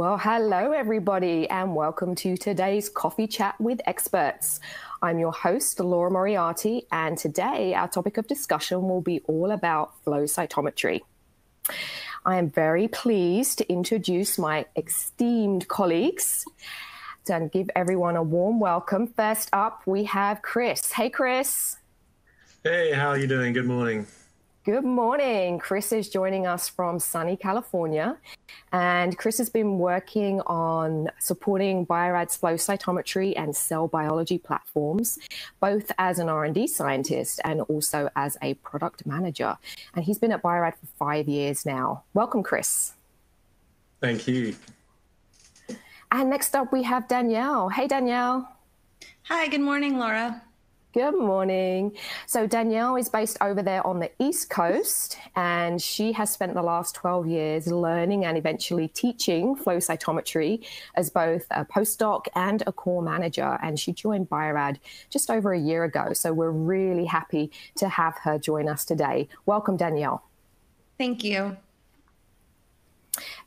Well, hello, everybody, and welcome to today's Coffee Chat with Experts. I'm your host, Laura Moriarty, and today our topic of discussion will be all about flow cytometry. I am very pleased to introduce my esteemed colleagues and give everyone a warm welcome. First up, we have Chris. Hey, Chris. Hey, how are you doing? Good morning. Good morning. Chris is joining us from sunny California. And Chris has been working on supporting Bio-Rad's flow cytometry and cell biology platforms, both as an R&D scientist and also as a product manager. And he's been at Bio-Rad for five years now. Welcome, Chris. Thank you. And next up, we have Danielle. Hey, Danielle. Hi, good morning, Laura. Good morning. So, Danielle is based over there on the East Coast, and she has spent the last 12 years learning and eventually teaching flow cytometry as both a postdoc and a core manager. And she joined Bio-Rad just over a year ago. So, we're really happy to have her join us today. Welcome, Danielle. Thank you.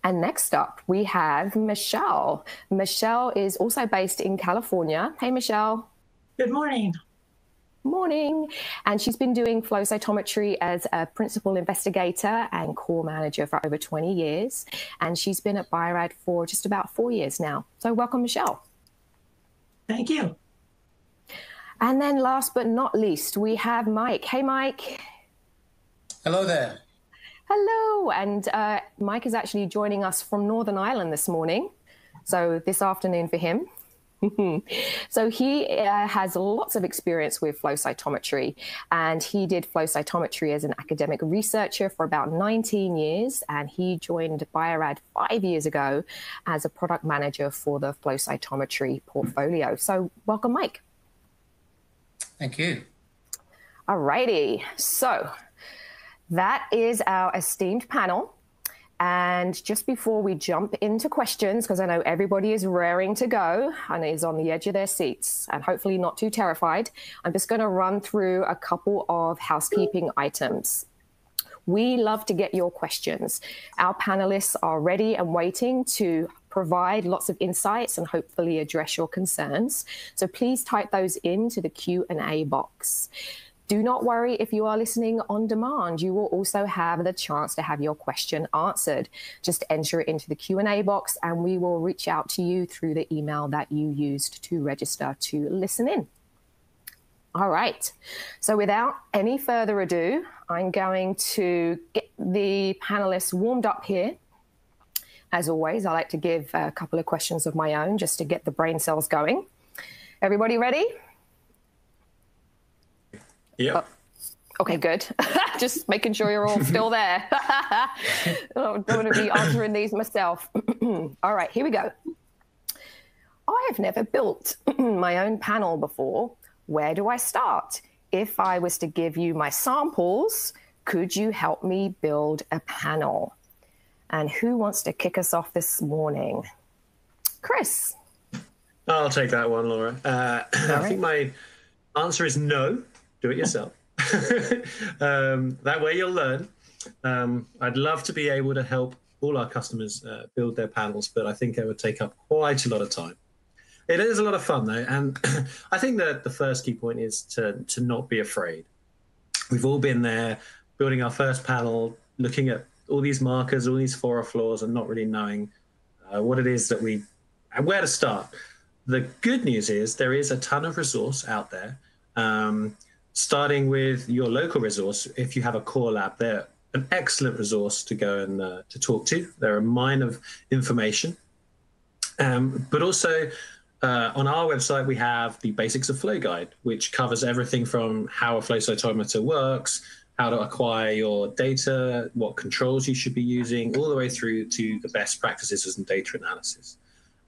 And next up, we have Michelle. Michelle is also based in California. Hey, Michelle. Good morning. Morning. And she's been doing flow cytometry as a principal investigator and core manager for over 20 years. And she's been at Bio-Rad for just about four years now. So, welcome, Michelle. Thank you. And then, last but not least, we have Mike. Hey, Mike. Hello there. Hello. And uh, Mike is actually joining us from Northern Ireland this morning. So, this afternoon for him. so he uh, has lots of experience with flow cytometry and he did flow cytometry as an academic researcher for about 19 years and he joined Bio-Rad five years ago as a product manager for the flow cytometry portfolio. So welcome, Mike. Thank you. All righty. So that is our esteemed panel. And just before we jump into questions, because I know everybody is raring to go and is on the edge of their seats and hopefully not too terrified, I'm just going to run through a couple of housekeeping items. We love to get your questions. Our panelists are ready and waiting to provide lots of insights and hopefully address your concerns. So please type those into the Q&A box. Do not worry if you are listening on demand. You will also have the chance to have your question answered. Just enter it into the Q&A box and we will reach out to you through the email that you used to register to listen in. All right. So without any further ado, I'm going to get the panelists warmed up here. As always, I like to give a couple of questions of my own just to get the brain cells going. Everybody ready? Yeah. Oh, okay, good. Just making sure you're all still there. I don't want to be answering these myself. all right, here we go. I have never built my own panel before. Where do I start? If I was to give you my samples, could you help me build a panel? And who wants to kick us off this morning? Chris. I'll take that one, Laura. Uh, I think my answer is no do it yourself. um, that way you'll learn. Um, I'd love to be able to help all our customers uh, build their panels, but I think it would take up quite a lot of time. It is a lot of fun though, and I think that the first key point is to to not be afraid. We've all been there, building our first panel, looking at all these markers, all these fluorophores, and not really knowing uh, what it is that we and where to start. The good news is there is a ton of resource out there. Um, starting with your local resource, if you have a core lab, they're an excellent resource to go and uh, to talk to. They're a mine of information. Um, but also uh, on our website, we have the basics of flow guide, which covers everything from how a flow cytometer works, how to acquire your data, what controls you should be using, all the way through to the best practices and data analysis.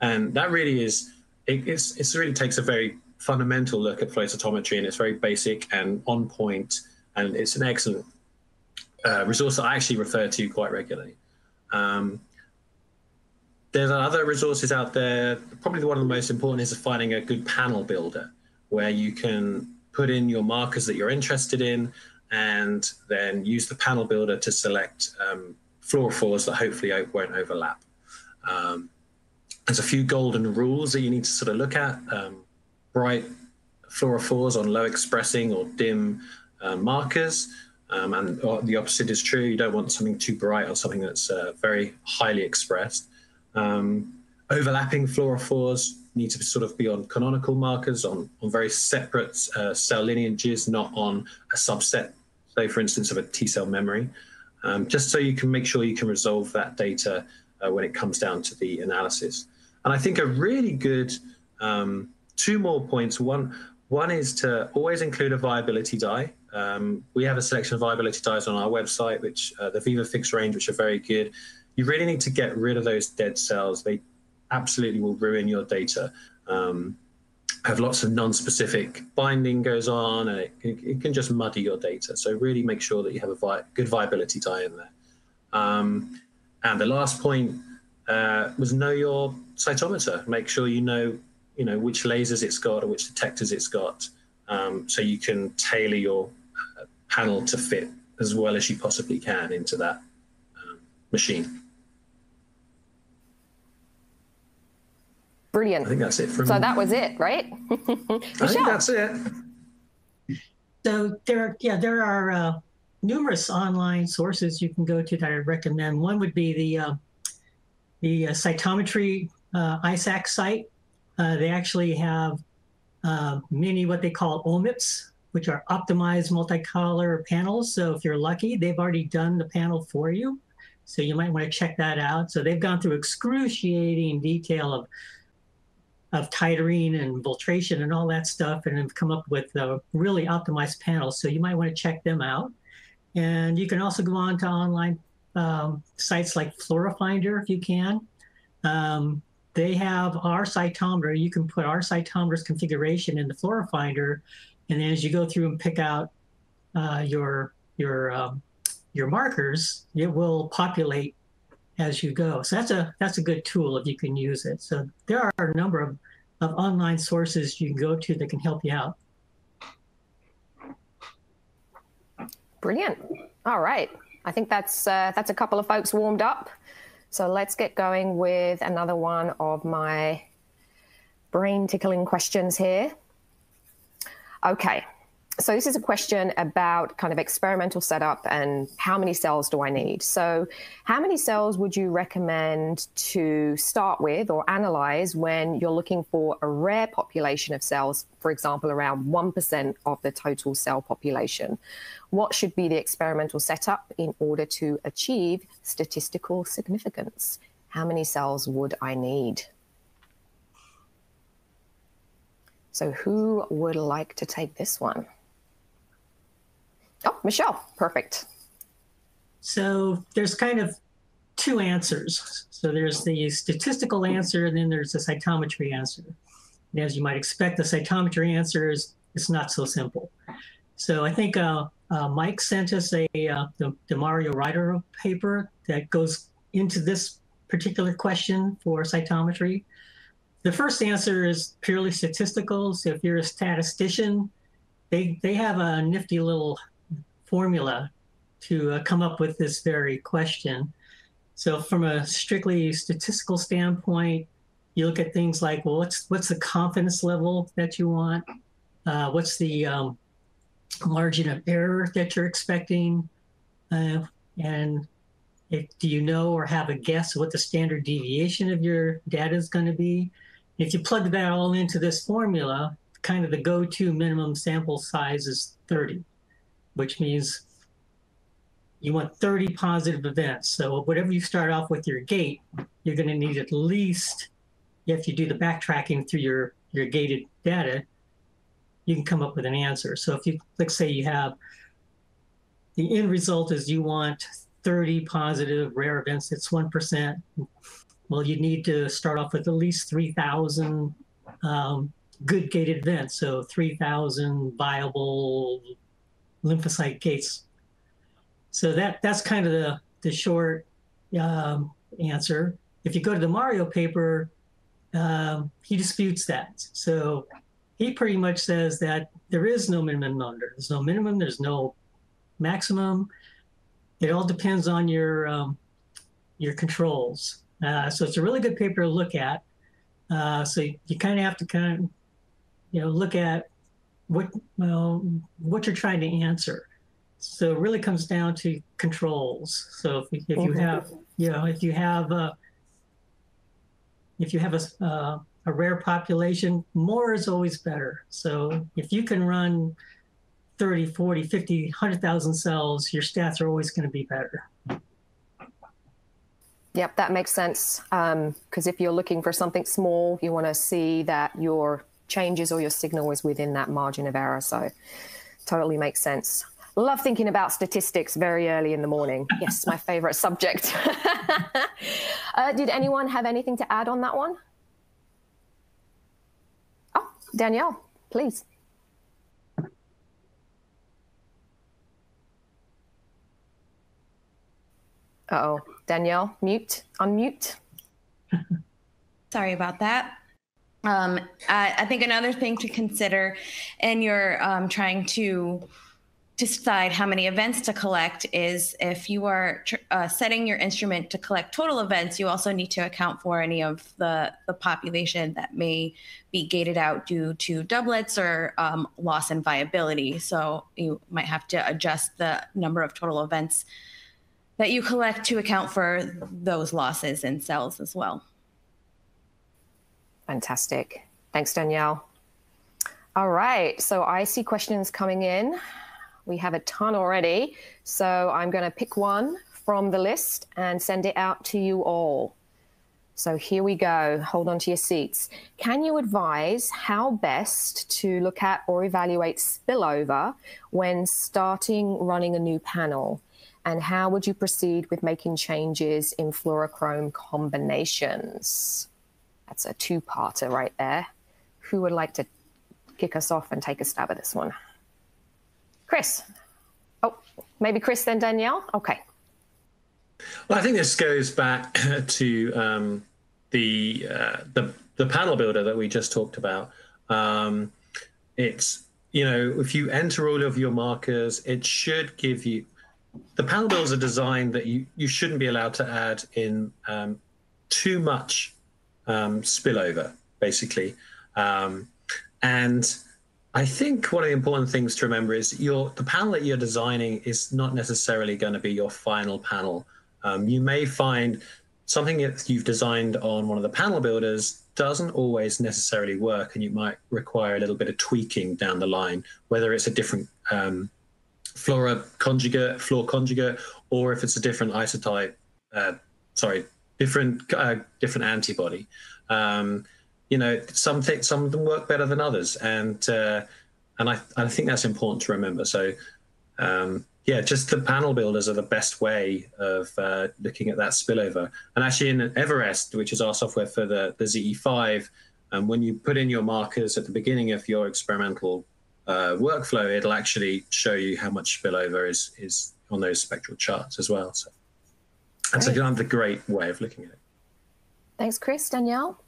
And that really is, it, it's, it really takes a very fundamental look at flow cytometry, and it's very basic and on point, and it's an excellent uh, resource that I actually refer to quite regularly. Um, there's other resources out there. Probably the one of the most important is finding a good panel builder where you can put in your markers that you're interested in and then use the panel builder to select um, fluorophores that hopefully won't overlap. Um, there's a few golden rules that you need to sort of look at. Um, bright fluorophores on low expressing or dim uh, markers. Um, and the opposite is true. You don't want something too bright or something that's uh, very highly expressed. Um, overlapping fluorophores need to sort of be on canonical markers, on, on very separate uh, cell lineages, not on a subset, say, for instance, of a T cell memory, um, just so you can make sure you can resolve that data uh, when it comes down to the analysis. And I think a really good um, two more points. One, one is to always include a viability dye. Um, we have a selection of viability dyes on our website, which uh, the VivaFix range, which are very good. You really need to get rid of those dead cells. They absolutely will ruin your data. Um, have lots of non-specific binding goes on, and it, it, can just muddy your data. So really make sure that you have a vi good viability dye in there. Um, and the last point uh, was know your cytometer. Make sure you know you know which lasers it's got or which detectors it's got, um, so you can tailor your uh, panel to fit as well as you possibly can into that um, machine. Brilliant. I think that's it. From so that was it, right? I think that's it. So there, yeah, there are uh, numerous online sources you can go to that I recommend. One would be the uh, the uh, cytometry uh, ISAC site. Uh, they actually have uh, many what they call OMIPs, which are optimized multicolor panels. So if you're lucky, they've already done the panel for you. So you might want to check that out. So they've gone through excruciating detail of of titering and filtration and all that stuff and have come up with a really optimized panel. So you might want to check them out. And you can also go on to online um, sites like FluoroFinder if you can. Um, they have our cytometer. You can put our cytometer's configuration in the FluoroFinder, and then as you go through and pick out uh, your your um, your markers, it will populate as you go. So that's a that's a good tool if you can use it. So there are a number of, of online sources you can go to that can help you out. Brilliant. All right. I think that's uh, that's a couple of folks warmed up. So let's get going with another one of my brain tickling questions here. Okay, so this is a question about kind of experimental setup and how many cells do I need? So how many cells would you recommend to start with or analyze when you're looking for a rare population of cells, for example, around 1% of the total cell population? What should be the experimental setup in order to achieve statistical significance? How many cells would I need? So who would like to take this one? Michelle, perfect. So there's kind of two answers. So there's the statistical answer, and then there's the cytometry answer. And as you might expect, the cytometry answer is it's not so simple. So I think uh, uh, Mike sent us a uh, the, the, Mario Roederer paper that goes into this particular question for cytometry. The first answer is purely statistical. So if you're a statistician, they they have a nifty little formula to uh, come up with this very question. So from a strictly statistical standpoint, you look at things like, well, what's what's the confidence level that you want? Uh, what's the um, margin of error that you're expecting? Uh, and if, do you know or have a guess what the standard deviation of your data is going to be? If you plug that all into this formula, kind of the go-to minimum sample size is 30 which means you want 30 positive events. So whatever you start off with your gate, you're going to need at least, if you do the backtracking through your, your gated data, you can come up with an answer. So if you, let's say you have, the end result is you want 30 positive rare events, it's 1%. Well, you need to start off with at least 3,000 um, good gated events. So 3,000 viable lymphocyte gates. So that that's kind of the the short um, answer. If you go to the Mario paper, um, he disputes that. So he pretty much says that there is no minimum number. There's no minimum. There's no maximum. It all depends on your um, your controls. Uh, so it's a really good paper to look at. Uh, so you kind of have to kind of, you know, look at what well what you're trying to answer. So it really comes down to controls. So if, if you have, you know, if you have a, if you have a, uh, a rare population, more is always better. So if you can run 30, 40, 50, 100,000 cells, your stats are always going to be better. Yep, that makes sense. Because um, if you're looking for something small, you want to see that your changes or your signal is within that margin of error. So totally makes sense. Love thinking about statistics very early in the morning. Yes, my favorite subject. uh, did anyone have anything to add on that one? Oh, Danielle, please. oh, Danielle, mute, unmute. Sorry about that. Um, I, I, think another thing to consider, and you're um, trying to decide how many events to collect is if you are uh, setting your instrument to collect total events, you also need to account for any of the, the population that may be gated out due to doublets or um, loss in viability. So you might have to adjust the number of total events that you collect to account for those losses in cells as well. Fantastic. Thanks, Danielle. All right, so I see questions coming in. We have a ton already. So I'm going to pick one from the list and send it out to you all. So here we go. Hold on to your seats. Can you advise how best to look at or evaluate spillover when starting running a new panel? And how would you proceed with making changes in fluorochrome combinations? That's a two parter right there. Who would like to kick us off and take a stab at this one? Chris. Oh, maybe Chris, then Danielle? Okay. Well, I think this goes back to um, the, uh, the, the panel builder that we just talked about. Um, it's you know if you enter all of your markers, it should give you the panel builders are designed that you you shouldn't be allowed to add in um, too much um, spillover, basically. Um, and I think one of the important things to remember is your the panel that you're designing is not necessarily going to be your final panel. Um, you may find something that you've designed on one of the panel builders doesn't always necessarily work, and you might require a little bit of tweaking down the line, whether it's a different um, flora conjugate, fluor conjugate, or if it's a different isotype, uh, sorry, different uh, different antibody. Um, you know, some th- some of them work better than others, and uh, and I I think that's important to remember. So. Um, yeah, just the panel builders are the best way of uh, looking at that spillover. And actually, in Everest, which is our software for the, the ZE5, um, when you put in your markers at the beginning of your experimental uh, workflow, it'll actually show you how much spillover is is on those spectral charts as well. So that's great. another great way of looking at it. Thanks, Chris. Danielle?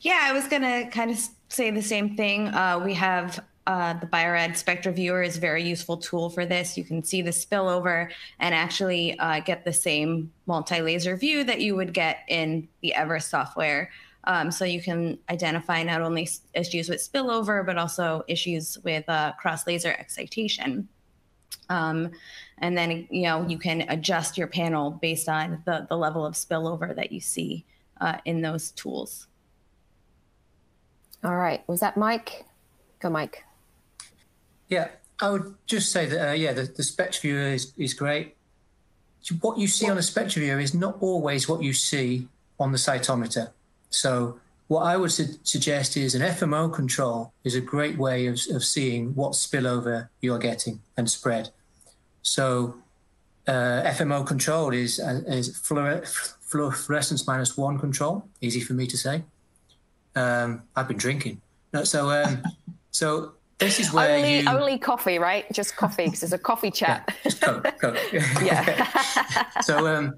Yeah, I was going to kind of say the same thing. Uh, we have uh, the Bio-Rad SpectraViewer is a very useful tool for this. You can see the spillover and actually uh, get the same multi-laser view that you would get in the Everest software. Um, so you can identify not only issues with spillover, but also issues with uh, cross laser excitation. Um, and then, you know, you can adjust your panel based on the, the level of spillover that you see uh, in those tools. All right. Was that Mike? Go, Mike. Yeah, I would just say that, uh, yeah, the, the SpectraViewer is, is great. What you see on the SpectraViewer is not always what you see on the cytometer. So what I would su- suggest is an FMO control is a great way of, of seeing what spillover you're getting and spread. So uh, FMO control is uh, is fluorescence minus one control. Easy for me to say. Um, I've been drinking. No, so um, so this is where only you... only coffee, right? Just coffee because it's a coffee chat. Yeah, just Coke, Coke. yeah. so um,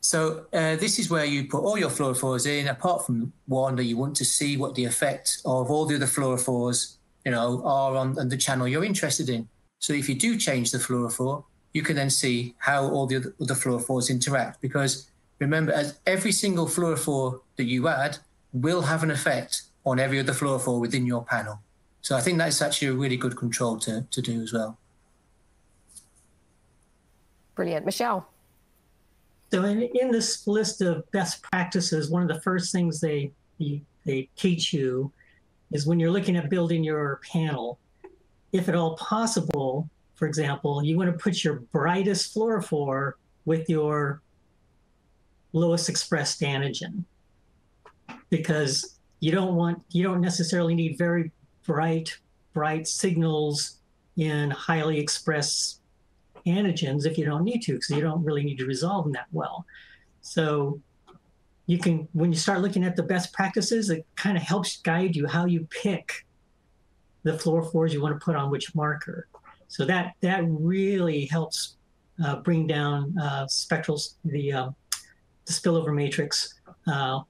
so uh, this is where you put all your fluorophores in, apart from one that you want to see what the effect of all the other fluorophores, you know, are on, on the channel you're interested in. So if you do change the fluorophore, you can then see how all the other, other fluorophores interact. Because remember, as every single fluorophore that you add will have an effect on every other fluorophore within your panel. So I think that's actually a really good control to, to do as well. Brilliant. Michelle. So in, in this list of best practices, one of the first things they they teach you is when you're looking at building your panel, if at all possible, for example, you want to put your brightest fluorophore with your lowest expressed antigen. Because you don't want you don't necessarily need very bright bright signals in highly expressed antigens if you don't need to because you don't really need to resolve them that well. So you can when you start looking at the best practices it kind of helps guide you how you pick the fluorophores you want to put on which marker. So that that really helps uh, bring down uh, spectrals the uh, the spillover matrix uh,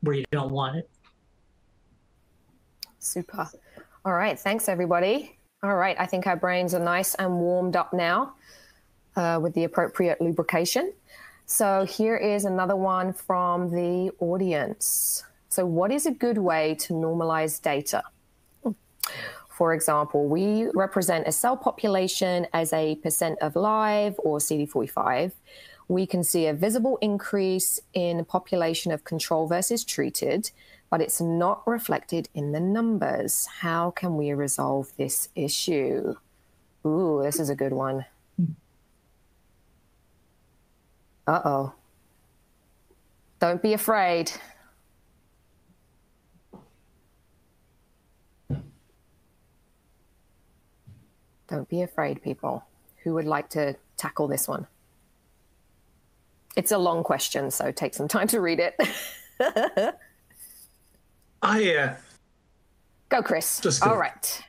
where you don't want it. Super. All right thanks everybody. All right i think our brains are nice and warmed up now uh, with the appropriate lubrication. So here is another one from the audience. So, what is a good way to normalize data? For example, we represent a cell population as a percent of live or CD45. We can see a visible increase in population of control versus treated, but it's not reflected in the numbers. How can we resolve this issue? Ooh, this is a good one. Uh oh. Don't be afraid. Don't be afraid, people. Who would like to tackle this one? It's a long question, so take some time to read it. I uh, go, Chris. Just All right.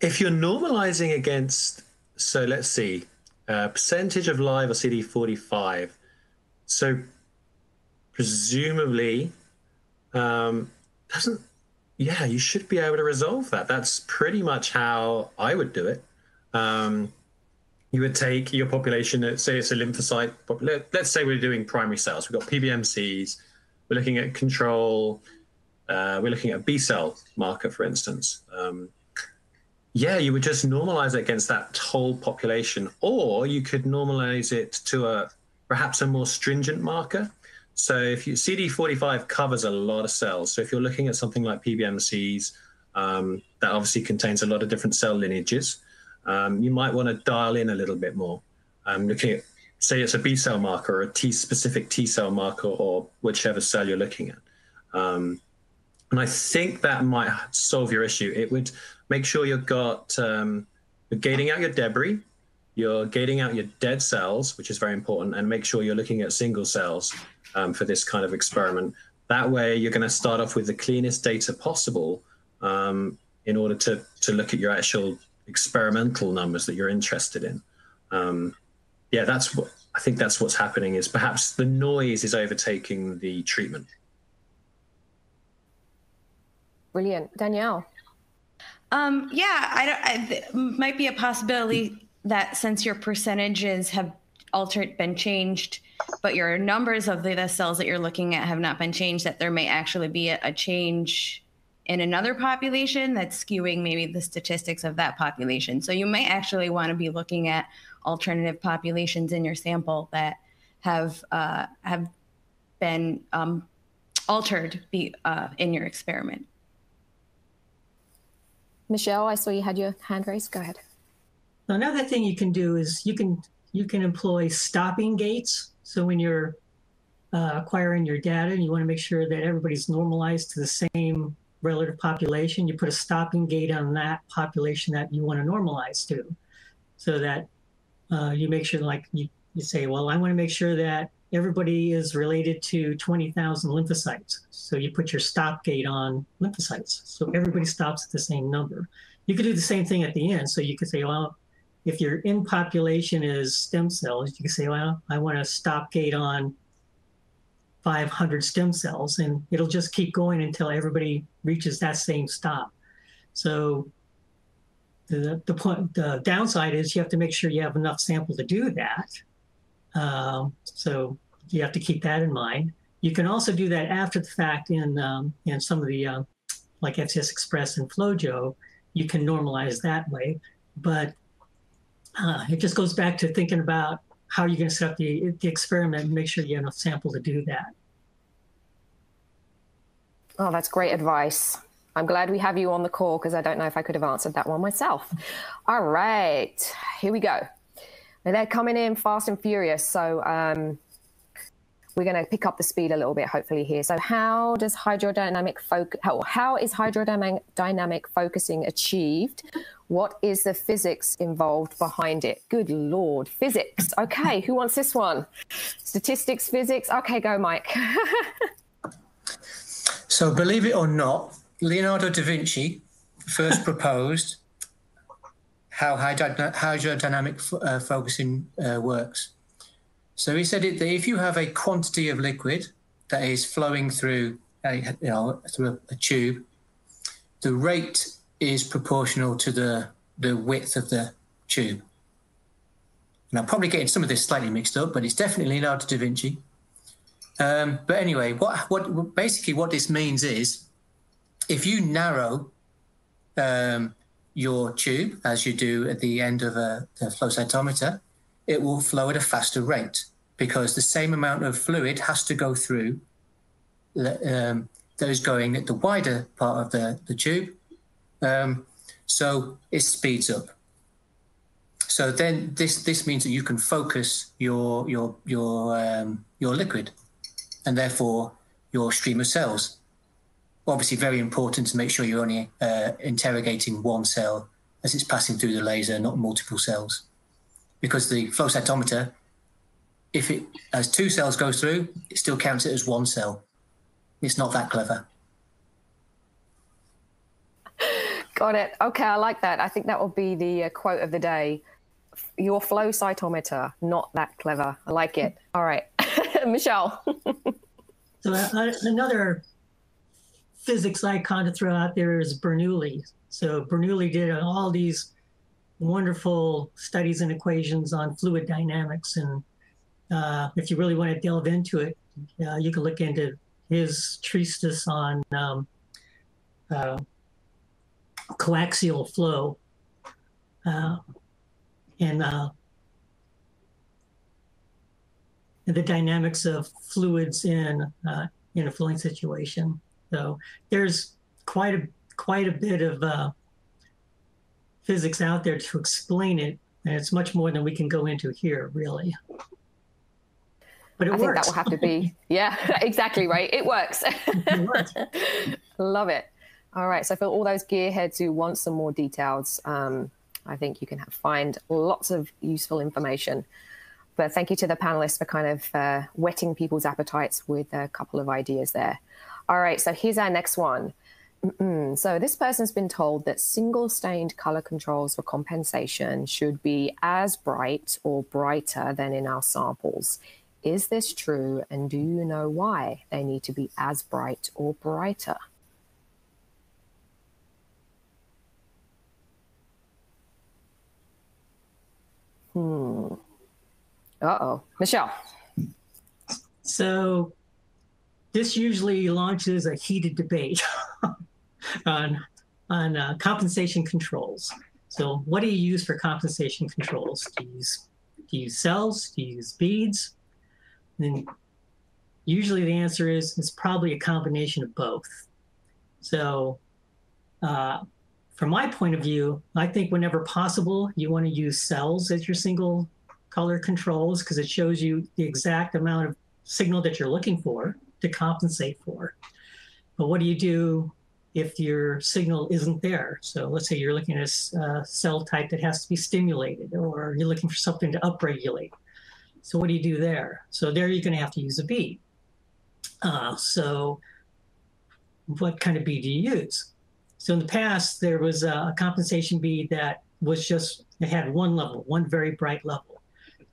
If you're normalizing against, so let's see, uh, percentage of live or CD45. So presumably, um, doesn't, yeah, you should be able to resolve that. That's pretty much how I would do it. Um, you would take your population, say it's a lymphocyte, let's say we're doing primary cells. We've got PBMCs, we're looking at control, uh, we're looking at B cell marker, for instance. Um, yeah, you would just normalize it against that whole population, or you could normalize it to a perhaps a more stringent marker. So if you CD45 covers a lot of cells. So if you're looking at something like PBMCs, um, that obviously contains a lot of different cell lineages. Um, you might want to dial in a little bit more. Um, looking at, say, it's a B cell marker or a T specific T cell marker or whichever cell you're looking at. Um, and I think that might solve your issue. It would make sure you've got um, you're gating out your debris, you're gating out your dead cells, which is very important, and make sure you're looking at single cells um, for this kind of experiment. That way, you're going to start off with the cleanest data possible um, in order to to look at your actual experimental numbers that you're interested in. Um, yeah, that's what I think. That's what's happening. Is perhaps the noise is overtaking the treatment. Brilliant, Danielle. Um, yeah, I don't. I, might be a possibility that since your percentages have altered, been changed, but your numbers of the, the, cells that you're looking at have not been changed, that there may actually be a, a change in another population that's skewing maybe the statistics of that population. So you may actually want to be looking at alternative populations in your sample that have uh, have been um, altered be, uh, in your experiment. Michelle, I saw you had your hand raised. Go ahead. Another thing you can do is you can you can employ stopping gates. So when you're uh, acquiring your data and you want to make sure that everybody's normalized to the same relative population, you put a stopping gate on that population that you want to normalize to, so that uh, you make sure like you, you say, well, I want to make sure that everybody is related to 20,000 lymphocytes. So you put your stop gate on lymphocytes. So everybody stops at the same number. You could do the same thing at the end. So you could say, well, if your in population is stem cells, you can say, well, I want to stop gate on 500 stem cells, and it'll just keep going until everybody reaches that same stop. So the, the point, the downside is you have to make sure you have enough sample to do that. Um, so you have to keep that in mind. You can also do that after the fact in um, in some of the uh, like FCS Express and FlowJo. You can normalize that way, but uh, it just goes back to thinking about how you're going to set up the, the experiment and make sure you have enough sample to do that. Oh, that's great advice. I'm glad we have you on the call because I don't know if I could have answered that one myself. All right, here we go. They're coming in fast and furious. So um, we're going to pick up the speed a little bit, hopefully here. So how does hydrodynamic focus? How, how is hydrodynamic focusing achieved? What is the physics involved behind it? Good lord, physics. Okay, who wants this one? Statistics, physics. Okay, go, Mike. so believe it or not, Leonardo da Vinci first proposed how hydrodynamic uh, focusing uh, works. So he said that if you have a quantity of liquid that is flowing through a, you know, through a, a tube, the rate is proportional to the, the width of the tube. And I'm probably getting some of this slightly mixed up, but it's definitely Leonardo da Vinci. Um, but anyway, what, what basically what this means is if you narrow um, your tube, as you do at the end of a, a flow cytometer, it will flow at a faster rate because the same amount of fluid has to go through um, those going at the wider part of the, the tube. Um, so it speeds up. So then this this means that you can focus your your your um, your liquid, and therefore your stream of cells obviously very important to make sure you're only uh, interrogating one cell as it's passing through the laser, not multiple cells. Because the flow cytometer, if it has two cells go through, it still counts it as one cell. It's not that clever. Got it. Okay, I like that. I think that will be the uh, quote of the day. Your flow cytometer, not that clever. I like it. All right, Michelle. so uh, another physics icon to throw out there is Bernoulli. So Bernoulli did all these wonderful studies and equations on fluid dynamics. And uh, if you really want to delve into it, uh, you can look into his treatise on um, uh, coaxial flow. Uh, and uh, the dynamics of fluids in uh, in a flowing situation. So there's quite a quite a bit of physics out there to explain it, and it's much more than we can go into here, really. But it I works. think that will have to be, yeah, exactly right. It works. it works. Love it. All right. So for all those gearheads who want some more details, um, I think you can have, find lots of useful information. But thank you to the panelists for kind of uh, whetting people's appetites with a couple of ideas there. All right, so here's our next one. Mm-mm. So this person's been told that single stained color controls for compensation should be as bright or brighter than in our samples. Is this true? And do you know why they need to be as bright or brighter? Hmm. Uh oh. Michelle. So this usually launches a heated debate on on uh, compensation controls. So, what do you use for compensation controls? Do you use, do you use cells? Do you use beads? And usually the answer is it's probably a combination of both. So, uh, from my point of view, I think whenever possible, you want to use cells as your single color controls because it shows you the exact amount of signal that you're looking for to compensate for. But what do you do if your signal isn't there? So let's say you're looking at a cell type that has to be stimulated, or you're looking for something to upregulate. So what do you do there? So there you're going to have to use a bead. Uh, so what kind of bead do you use? So in the past, there was a compensation bead that was just, it had one level, one very bright level.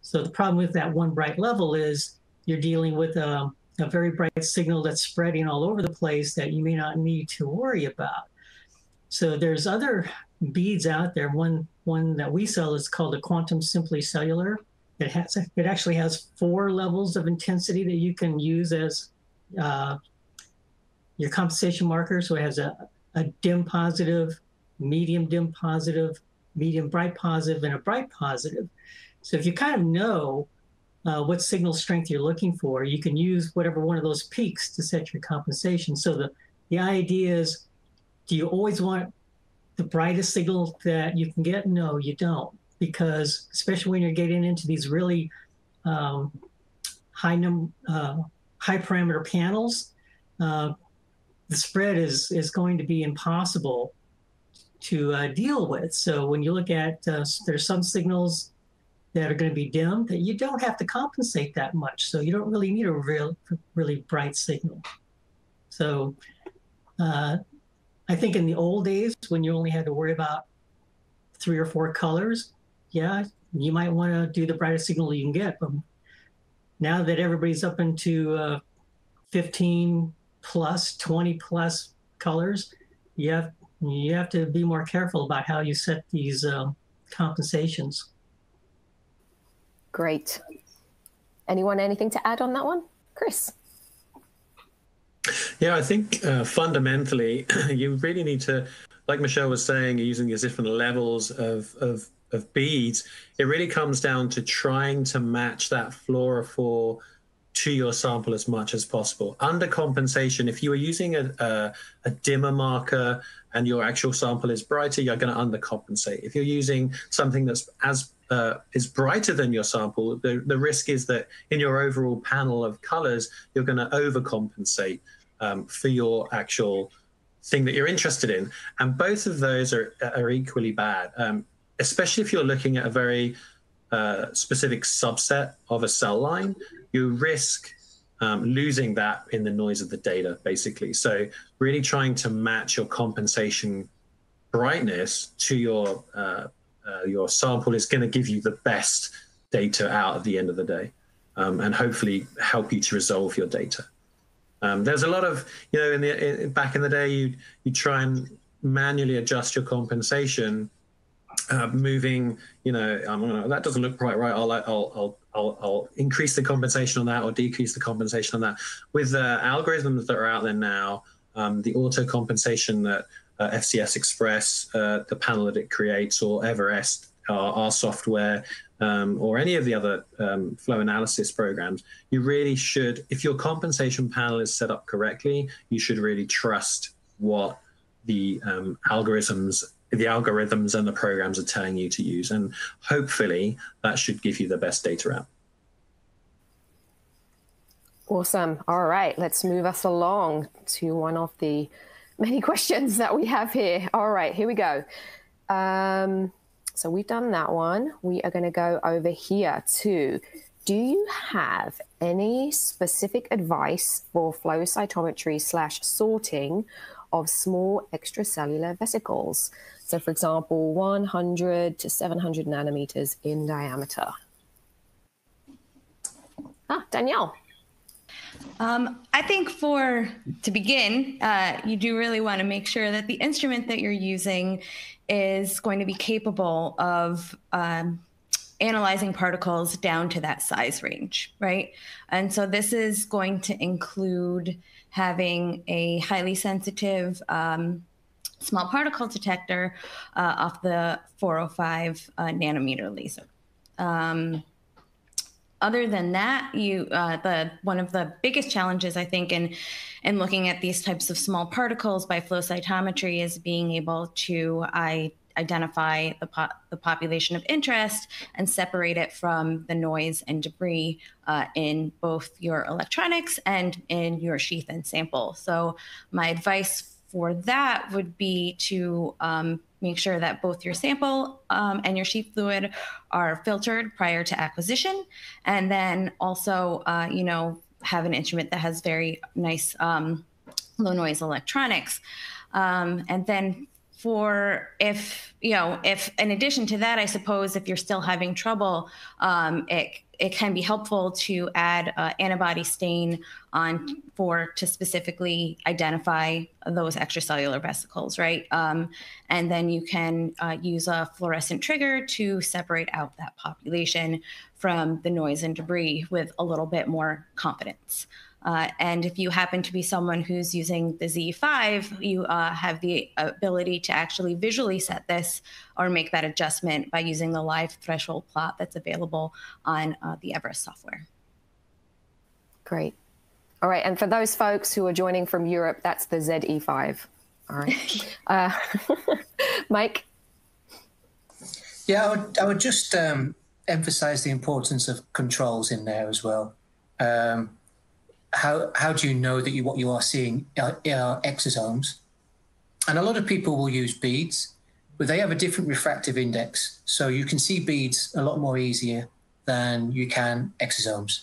So the problem with that one bright level is you're dealing with a um, a very bright signal that's spreading all over the place that you may not need to worry about. So there's other beads out there. One one that we sell is called a Quantum Simply Cellular. It has it actually has four levels of intensity that you can use as uh, your compensation marker. So it has a, a dim positive, medium dim positive, medium bright positive, and a bright positive. So if you kind of know uh, what signal strength you're looking for, you can use whatever one of those peaks to set your compensation. So the, the idea is, do you always want the brightest signal that you can get? No, you don't, because especially when you're getting into these really um, high num uh, high parameter panels, uh, the spread is is going to be impossible to uh, deal with. So when you look at uh, there's some signals that are going to be dim that you don't have to compensate that much. So you don't really need a real really bright signal. So uh, I think in the old days when you only had to worry about three or four colors, yeah, you might want to do the brightest signal you can get. But now that everybody's up into uh, 15 plus, 20 plus colors, you have you have to be more careful about how you set these uh, compensations. Great. Anyone, anything to add on that one? Chris? Yeah, I think uh, fundamentally, you really need to, like Michelle was saying, using these different levels of, of, of beads, it really comes down to trying to match that fluorophore to your sample as much as possible. Under compensation, if you are using a, a, a, dimmer marker and your actual sample is brighter, you're going to undercompensate. If you're using something that's as uh, is brighter than your sample, the, the risk is that in your overall panel of colors, you're going to overcompensate um, for your actual thing that you're interested in. And both of those are, are equally bad, um, especially if you're looking at a very uh, specific subset of a cell line, you risk um, losing that in the noise of the data, basically. So really trying to match your compensation brightness to your uh, uh, your sample is going to give you the best data out at the end of the day, um, and hopefully help you to resolve your data. Um, there's a lot of you know in the in, back in the day you you try and manually adjust your compensation, uh, moving you know um, that doesn't look quite right. I'll I'll I'll I'll, I'll, increase the compensation on that or decrease the compensation on that. With the algorithms that are out there now, um, the auto compensation that uh, FCS Express, uh, the panel that it creates, or Everest, our, our software, um, or any of the other um, flow analysis programs, you really should, if your compensation panel is set up correctly, you should really trust what the um, algorithms the algorithms and the programs are telling you to use. And hopefully that should give you the best data out awesome. All right let's move us along to one of the many questions that we have here. All right, here we go. Um, so we've done that one. We are going to go over here to do you have any specific advice for flow cytometry slash sorting of small extracellular vesicles? So, for example, 100 to 700 nanometers in diameter. Ah, Danielle. Um, I think for to begin, uh, you do really want to make sure that the instrument that you're using is going to be capable of um, analyzing particles down to that size range, right? And so this is going to include having a highly sensitive um, small particle detector uh, off the 405 uh, nanometer laser. Um, other than that, you uh, the one of the biggest challenges I think in in looking at these types of small particles by flow cytometry is being able to I, identify the, po- the population of interest and separate it from the noise and debris uh, in both your electronics and in your sheath and sample. So my advice for that would be to um, make sure that both your sample um, and your sheath fluid are filtered prior to acquisition. And then also, uh, you know, have an instrument that has very nice um, low noise electronics. Um, and then for if, you know, if in addition to that, I suppose if you're still having trouble, um, it it can be helpful to add uh, antibody stain on for to specifically identify those extracellular vesicles, right? Um, and then you can uh, use a fluorescent trigger to separate out that population from the noise and debris with a little bit more confidence. Uh, and if you happen to be someone who's using the Z5, you uh, have the ability to actually visually set this or make that adjustment by using the live threshold plot that's available on uh, the Everest software. Great. All right. And for those folks who are joining from Europe, that's the ZE5. All right. Uh, Mike? Yeah, I would, I would just um, emphasize the importance of controls in there as well. Um, how how do you know that you what you are seeing are, are exosomes? And a lot of people will use beads, but they have a different refractive index, so you can see beads a lot more easier than you can exosomes.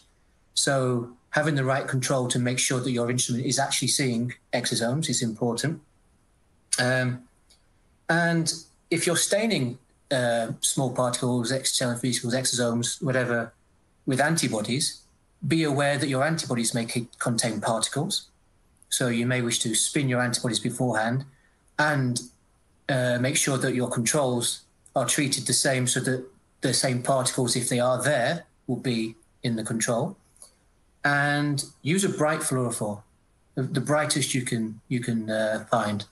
So having the right control to make sure that your instrument is actually seeing exosomes is important. Um, and if you're staining uh, small particles, extracellular vesicles, exosomes, whatever, with antibodies, be aware that your antibodies may contain particles. So you may wish to spin your antibodies beforehand and uh, make sure that your controls are treated the same so that the same particles, if they are there, will be in the control. And use a bright fluorophore, the, brightest you can you can uh, find,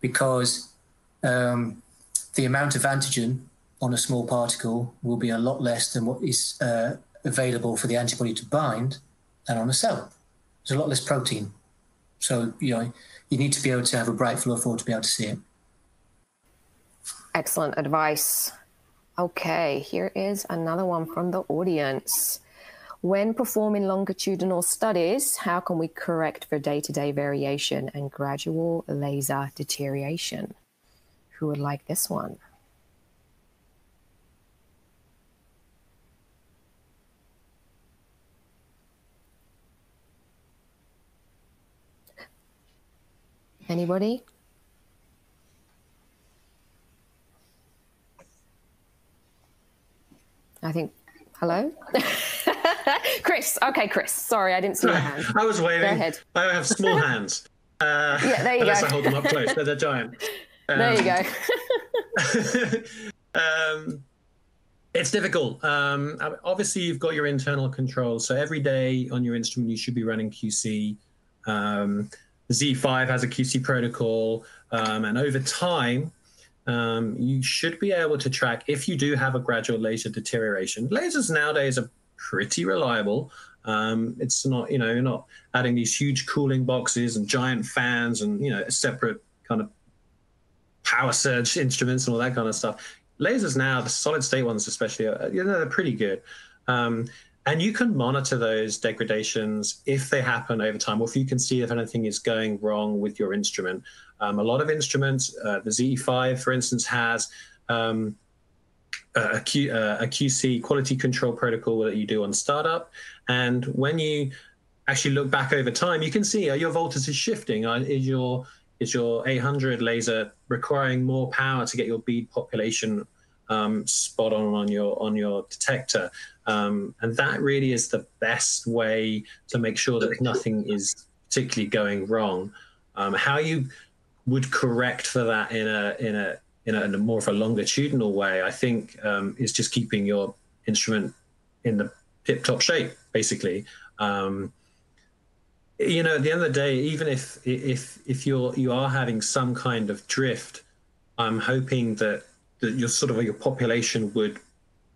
because um, the amount of antigen on a small particle will be a lot less than what is uh, available for the antibody to bind than on a cell. There's a lot less protein. So, you know, you need to be able to have a bright fluorophore to be able to see it. Excellent advice. Okay, here is another one from the audience. When performing longitudinal studies, how can we correct for day to day variation and gradual laser deterioration? Who would like this one? Anybody? I think. Hello? Chris. Okay, Chris. Sorry, I didn't see your hand. I was waving. Go ahead. I have small hands. Uh, yeah, there you unless go. I hold them up close. They're, they're giant. Um, there you go. um, it's difficult. Um, obviously, you've got your internal controls. So every day on your instrument, you should be running QC. Um, Z5 has a QC protocol, um, and over time, um, you should be able to track if you do have a gradual laser deterioration. Lasers nowadays are pretty reliable. Um, it's not, you know, you're not adding these huge cooling boxes and giant fans and, you know, separate kind of power surge instruments and all that kind of stuff. Lasers now, the solid state ones especially, are, you know, they're pretty good. Um, and you can monitor those degradations if they happen over time, or if you can see if anything is going wrong with your instrument. Um, a lot of instruments, uh, the ZE5, for instance, has um, a, Q, uh, a QC quality control protocol that you do on startup. And when you actually look back over time, you can see uh, your voltage is shifting. Uh, is your is your 800 laser requiring more power to get your bead population um, spot on on your on your detector? Um, and that really is the best way to make sure that nothing is particularly going wrong. Um, how you would correct for that in a in a in a, in a more of a longitudinal way, I think, um, is just keeping your instrument in the tip-top shape, basically. Um, you know, at the end of the day, even if if if you're you are having some kind of drift, I'm hoping that that your sort of your population would,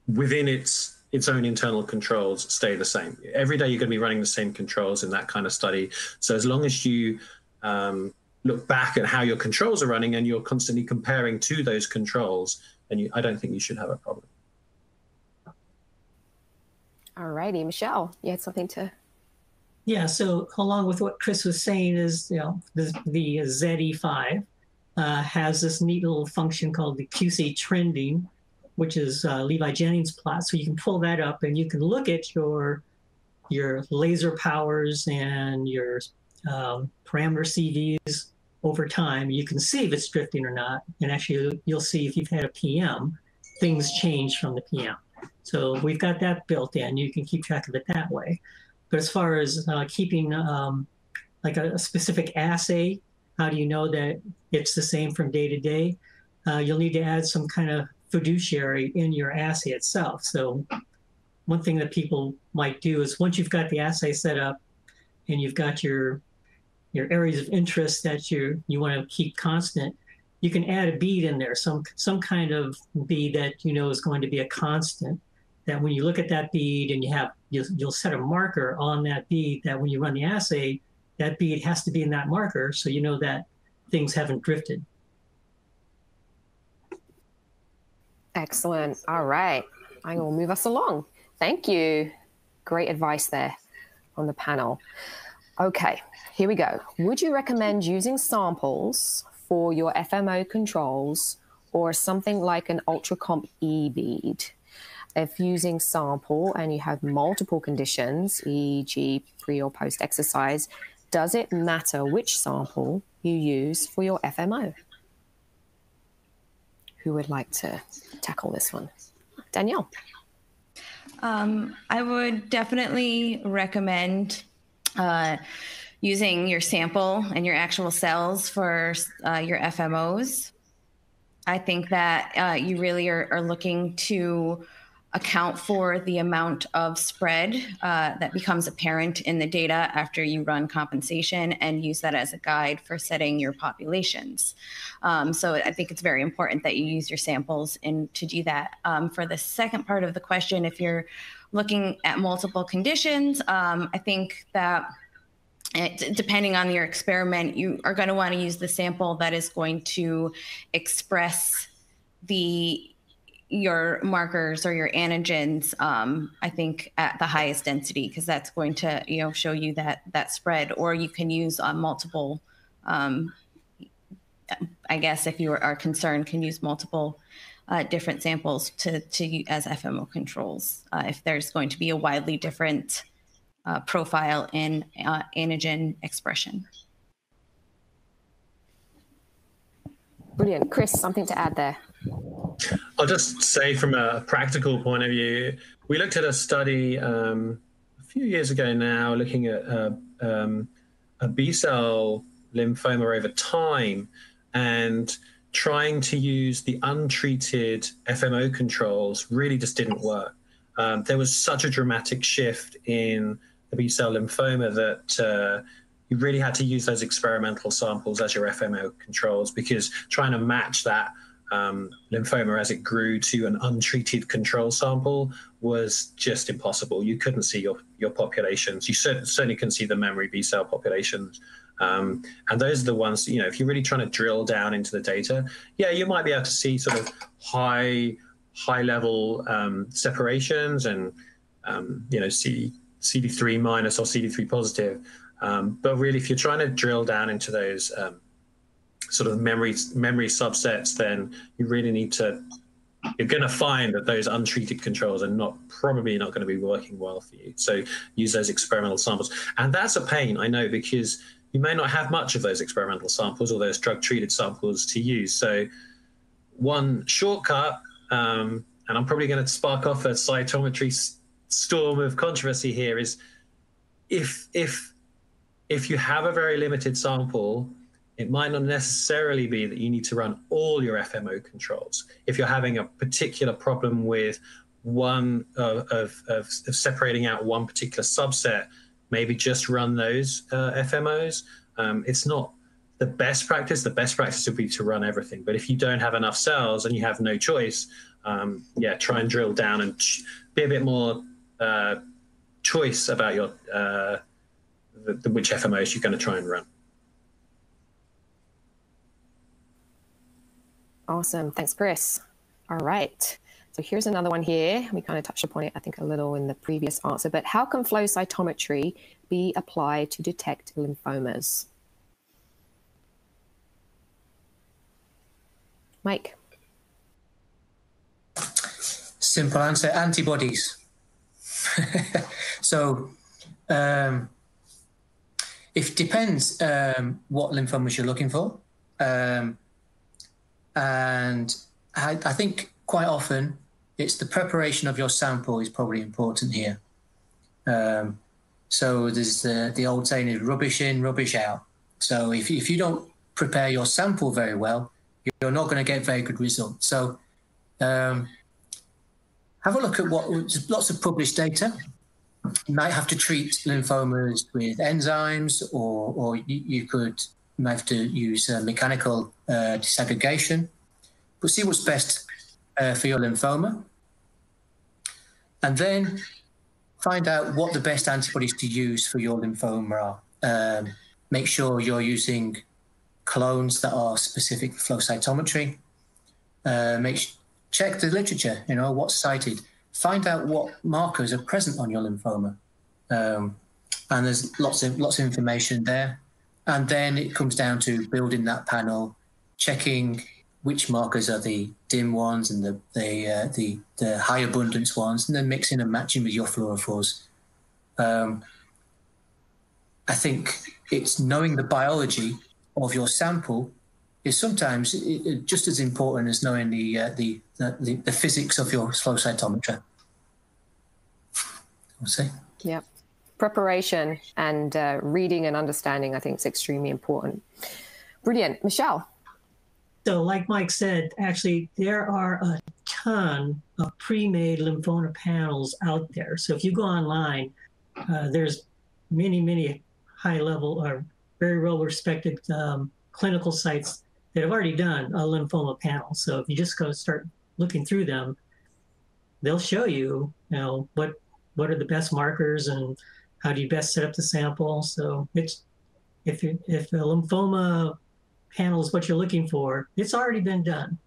within its its own internal controls stay the same. Every day you're going to be running the same controls in that kind of study. So as long as you um, look back at how your controls are running and you're constantly comparing to those controls, then you, I don't think you should have a problem. All righty, Michelle, you had something to. Yeah, so along with what Chris was saying is, you know, the, the ZE5 uh, has this neat little function called the QC trending, which is uh, Levey-Jennings plot. So you can pull that up and you can look at your your laser powers and your um, parameter CVs over time. You can see if it's drifting or not, and actually you'll see if you've had a PM, things change from the PM. So we've got that built in. You can keep track of it that way. But as far as uh, keeping um, like a, a, specific assay, how do you know that it's the same from day to day? Uh, you'll need to add some kind of fiduciary in your assay itself. So one thing that people might do is once you've got the assay set up and you've got your your areas of interest that you you want to keep constant, you can add a bead in there, some some kind of bead that you know is going to be a constant. That when you look at that bead and you have you'll, you'll set a marker on that bead that when you run the assay, that bead has to be in that marker, so you know that things haven't drifted. Excellent. All right. I will move us along. Thank you. Great advice there on the panel. Okay, here we go. Would you recommend using samples for your FMO controls or something like an UltraComp E bead? If using sample and you have multiple conditions, e.g., pre or post exercise, does it matter which sample you use for your FMO? Who would like to tackle this one? Danielle. Um, I would definitely recommend uh, using your sample and your actual cells for uh, your FMOs. I think that uh, you really are, are, looking to account for the amount of spread uh, that becomes apparent in the data after you run compensation and use that as a guide for setting your populations. Um, so I think it's very important that you use your samples in to do that. Um, for the second part of the question, if you're looking at multiple conditions, um, I think that it, depending on your experiment, you are going to want to use the sample that is going to express the your markers or your antigens um, i think at the highest density because that's going to you know show you that that spread or you can use uh, multiple um, i guess if you are concerned can use multiple uh, different samples to to as fmo controls uh, if there's going to be a widely different uh, profile in uh, antigen expression. Brilliant. Chris, something to add there? I'll just say from a practical point of view, we looked at a study um, a few years ago now looking at uh, um, a B cell lymphoma over time and trying to use the untreated FMO controls really just didn't work. Um, there was such a dramatic shift in the B cell lymphoma that uh, you really had to use those experimental samples as your FMO controls because trying to match that um, lymphoma as it grew to an untreated control sample was just impossible. You couldn't see your, your populations. You certainly can see the memory B cell populations. Um, and those are the ones, you know, if you're really trying to drill down into the data, yeah, you might be able to see sort of high, high level um, separations and, um, you know, see CD3 minus or CD3 positive. Um, but really, if you're trying to drill down into those um, sort of memory memory subsets, then you really need to. You're going to find that those untreated controls are not probably not going to be working well for you. So use those experimental samples, and that's a pain I know because you may not have much of those experimental samples or those drug treated samples to use. So one shortcut, um, and I'm probably going to spark off a cytometry storm of controversy here is if if if you have a very limited sample, it might not necessarily be that you need to run all your FMO controls. If you're having a particular problem with one of, of, of, of separating out one particular subset, maybe just run those uh, FMOs. Um, it's not the best practice. The best practice would be to run everything. But if you don't have enough cells and you have no choice, um, yeah, try and drill down and be a bit more uh, choice about your uh, the, the, which FMOs you're going to try and run. Awesome. Thanks, Chris. All right. So here's another one here. We kind of touched upon it, I think, a little in the previous answer, but how can flow cytometry be applied to detect lymphomas? Mike. Simple answer antibodies. so um, it depends um, what lymphomas you're looking for. Um, and I, I, think quite often it's the preparation of your sample is probably important here. Um, so there's the, the old saying is rubbish in, rubbish out. So if, if you don't prepare your sample very well, you're not going to get very good results. So um, have a look at what lots of published data. You might have to treat lymphomas with enzymes, or, or you, could you might have to use uh, mechanical uh, disaggregation. But see what's best uh, for your lymphoma. And then find out what the best antibodies to use for your lymphoma are. Um, make sure you're using clones that are specific for flow cytometry. Uh, make check the literature. You know what's cited. Find out what markers are present on your lymphoma, um, and there's lots of lots of information there. And then it comes down to building that panel, checking which markers are the dim ones and the the uh, the, the high abundance ones, and then mixing and matching with your fluorophores. Um, I think it's knowing the biology of your sample is sometimes just as important as knowing the, uh, the, the, the physics of your flow cytometer. We'll see. Yep. Preparation and uh, reading and understanding, I think, is extremely important. Brilliant. Michelle. So, like Mike said, actually, there are a ton of pre made lymphoma panels out there. So, if you go online, uh, there's many, many high level or very well respected um, clinical sites that have already done a lymphoma panel. So if you just go start looking through them, they'll show you, you know, what what are the best markers and how do you best set up the sample. So it's if you, if a lymphoma panel is what you're looking for, it's already been done.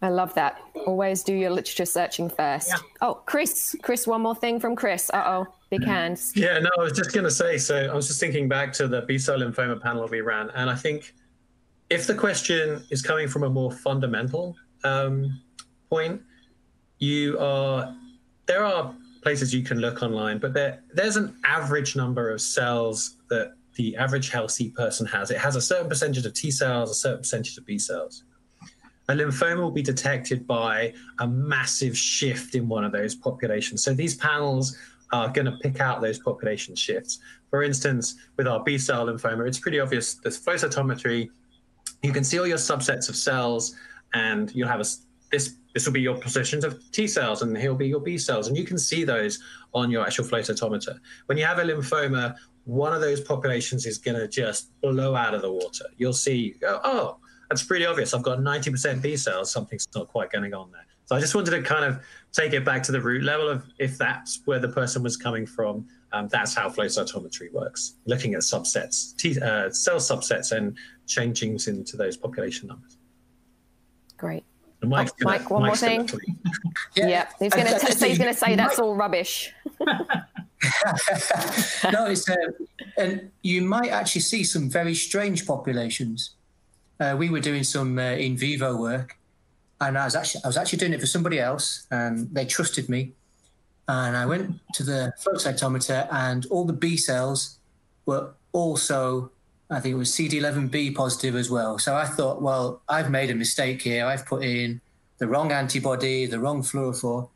I love that. Always do your literature searching first. Yeah. Oh, Chris, Chris, one more thing from Chris. Uh oh, big hands. Yeah, no, I was just going to say. So I was just thinking back to the B cell lymphoma panel we ran, and I think if the question is coming from a more fundamental um, point, you are there are places you can look online, but there there's an average number of cells that the average healthy person has. It has a certain percentage of T cells, a certain percentage of B cells a lymphoma will be detected by a massive shift in one of those populations. So these panels are going to pick out those population shifts. For instance, with our B cell lymphoma, it's pretty obvious. There's flow cytometry. You can see all your subsets of cells, and you'll have a this this will be your positions of T cells, and here will be your B cells, and you can see those on your actual flow cytometer. When you have a lymphoma, one of those populations is going to just blow out of the water. You'll see, go, oh, that's pretty obvious. I've got 90% B cells, something's not quite going on there. So I just wanted to kind of take it back to the root level of if that's where the person was coming from, um, that's how flow cytometry works, looking at subsets, T, uh, cell subsets and changing into those population numbers. Great. Oh, gonna, Mike, one Mike's more thing. yeah. yeah. he's going to say he's going to say that's all rubbish. no, it's uh, and you might actually see some very strange populations uh, we were doing some uh, in vivo work, and I was actually I was actually doing it for somebody else, and they trusted me. And I went to the flow cytometer, and all the B cells were also, I think it was CD11B positive as well. So I thought, well, I've made a mistake here. I've put in the wrong antibody, the wrong fluorophore.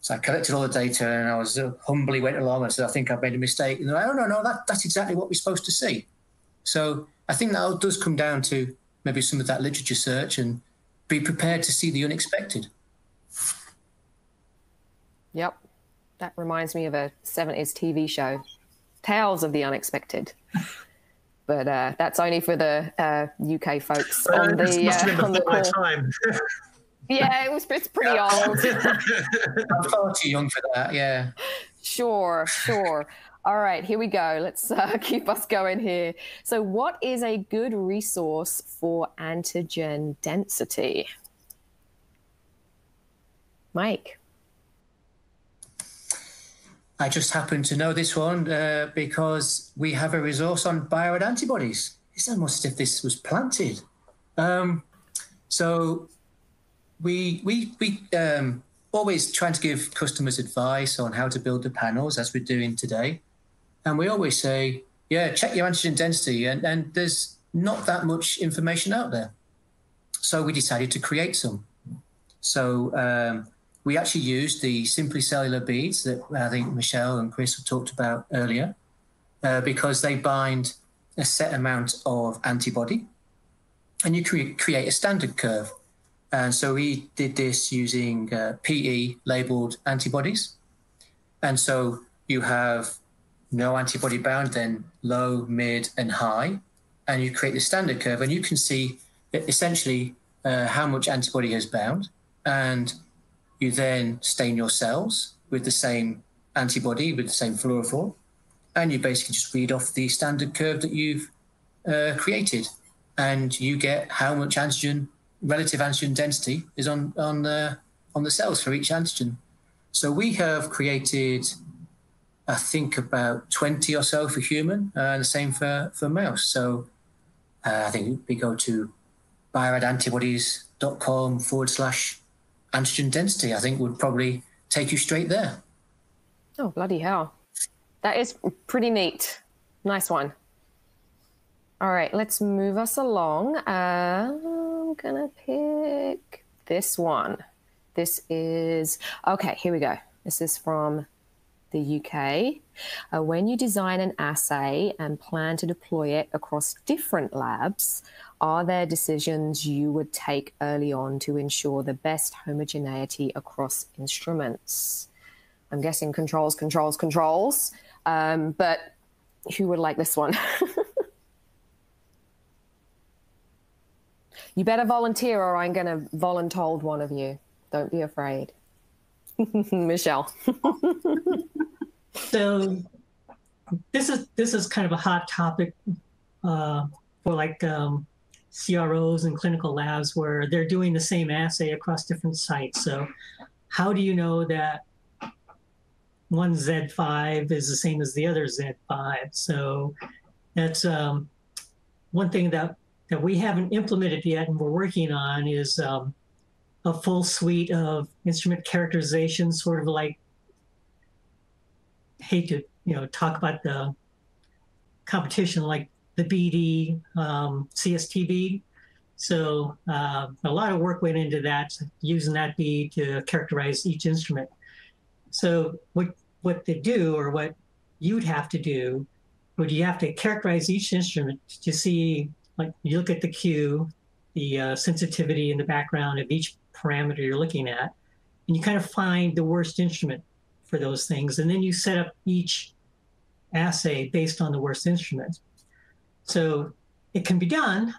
So I collected all the data, and I was uh, humbly went along and said, I think I've made a mistake. And they're like, oh no, no, that, that's exactly what we're supposed to see. So I think that does come down to maybe some of that literature search and be prepared to see the unexpected. Yep. That reminds me of a 70s TV show, Tales of the Unexpected. but uh, that's only for the uh, UK folks uh, on the, uh, on the call. Time. yeah, it was. It's pretty old. I'm far too young for that. Yeah. Sure, sure. All right, here we go. Let's uh, keep us going here. So, what is a good resource for antigen density? Mike. I just happen to know this one uh, because we have a resource on bio antibodies. It's almost as if this was planted. Um, so we we we um, always trying to give customers advice on how to build the panels as we're doing today. And we always say, yeah, check your antigen density. And, and there's not that much information out there. So we decided to create some. So um, we actually used the Simply Cellular beads that I think Michelle and Chris have talked about earlier, uh, because they bind a set amount of antibody. And you cre- create a standard curve. And so we did this using uh, PE labeled antibodies. And so you have no antibody bound, then low, mid, and high. And you create the standard curve, and you can see essentially uh, how much antibody has bound. And you then stain your cells with the same antibody, with the same fluorophore. And you basically just read off the standard curve that you've uh, created. And you get how much antigen, relative antigen density is on, on, the, on the cells for each antigen. So we have created I think about 20 or so for human, uh, and the same for, for mouse. So uh, I think we go to bioradantibodies.com forward slash antigen density, I think would probably take you straight there. Oh, bloody hell. That is pretty neat. Nice one. All right, let's move us along. I'm going to pick this one. This is, okay, here we go. This is from the UK. Uh, when you design an assay and plan to deploy it across different labs, are there decisions you would take early on to ensure the best homogeneity across instruments? I'm guessing controls, controls, controls. Um, but who would like this one? you better volunteer or I'm going to voluntold one of you. Don't be afraid. Michelle. so this is this is kind of a hot topic uh, for like um, CROs and clinical labs where they're doing the same assay across different sites. So how do you know that one Z5 is the same as the other Z5? So that's um, one thing that that we haven't implemented yet and we're working on is um, a full suite of instrument characterization, sort of like hate to you know talk about the competition like the BD um, CSTB. So uh, a lot of work went into that, using that bead to characterize each instrument. So what what they do, or what you'd have to do, would you have to characterize each instrument to see, like you look at the Q, the uh, sensitivity in the background of each parameter you're looking at, and you kind of find the worst instrument for those things. And then you set up each assay based on the worst instrument. So it can be done,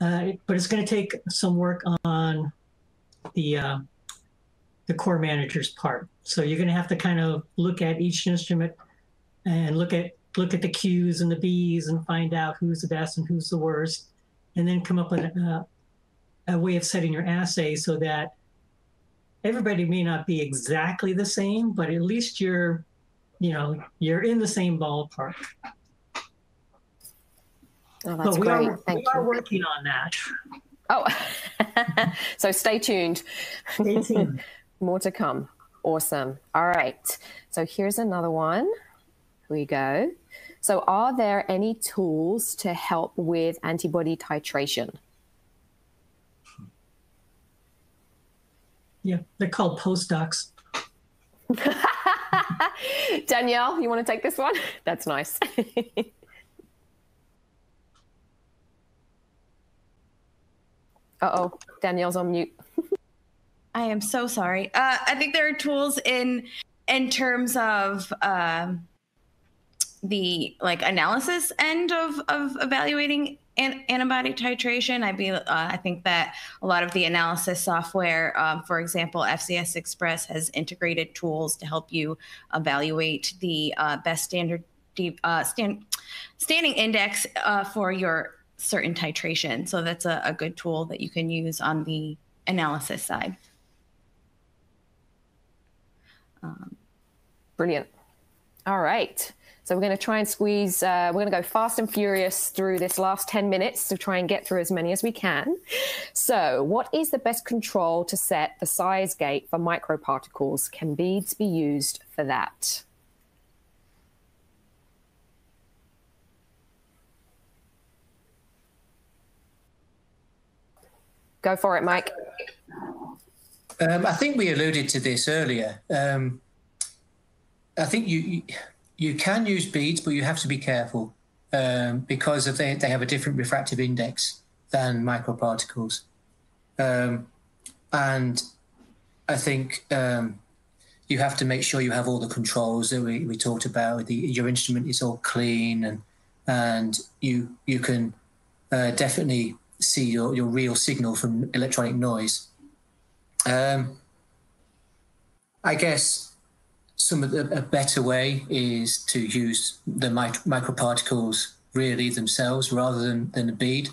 uh, but it's going to take some work on the uh, the core manager's part. So you're going to have to kind of look at each instrument and look at look at the Q's and the B's and find out who's the best and who's the worst, and then come up with a, a way of setting your assay so that everybody may not be exactly the same, but at least you're, you know, you're in the same ballpark. Oh, that's but we great. Are, Thank we you. are working on that. Oh, so stay tuned. Stay tuned. More to come. Awesome. All right. So here's another one. Here we go. So, are there any tools to help with antibody titration? Yeah, they're called postdocs. Danielle, you want to take this one? That's nice. Uh oh, Danielle's on mute. I am so sorry. Uh, I think there are tools in in terms of um, the like analysis end of of evaluating an- antibody titration. I be uh, I think that a lot of the analysis software, um, for example, FCS Express has integrated tools to help you evaluate the uh, best standard deep, uh, stand, staining index uh, for your certain titration. So that's a, a good tool that you can use on the analysis side. Um, Brilliant. All right. So we're going to try and squeeze, uh, we're going to go fast and furious through this last 10 minutes to try and get through as many as we can. So, what is the best control to set the size gate for microparticles? Can beads be used for that? Go for it, Mike. Um, I think we alluded to this earlier. Um, I think you, you can use beads, but you have to be careful um, because of they, they have a different refractive index than microparticles. Um, and I think um, you have to make sure you have all the controls that we, we talked about. The, your instrument is all clean and and you you can uh, definitely see your, your real signal from electronic noise. Um, I guess some of the, a better way is to use the mic- microparticles really themselves rather than, than a bead.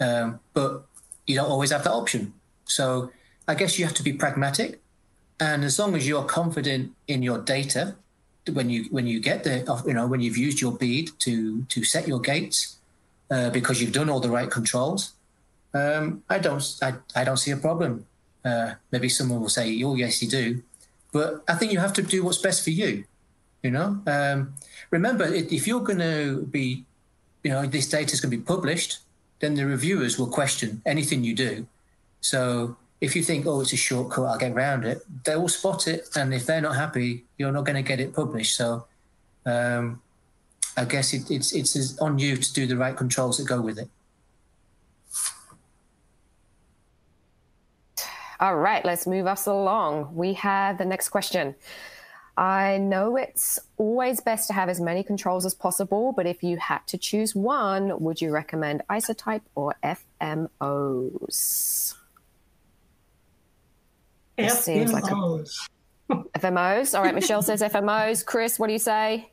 Um, but you don't always have that option. So I guess you have to be pragmatic. And as long as you're confident in your data, when you when you get the you know when you've used your bead to to set your gates uh, because you've done all the right controls, um, I don't I, I don't see a problem. Uh, maybe someone will say, "Oh, yes, you do," but I think you have to do what's best for you. You know, um, remember if you're going to be, you know, this data is going to be published, then the reviewers will question anything you do. So if you think, oh, it's a shortcut, I'll get around it, they will spot it. And if they're not happy, you're not going to get it published. So um, I guess it, it's, it's on you to do the right controls that go with it. All right, let's move us along. We have the next question. I know it's always best to have as many controls as possible, but if you had to choose one, would you recommend isotype or FMOs? FMOs. Like a... FMOs. All right, Michelle says FMOs. Chris, what do you say?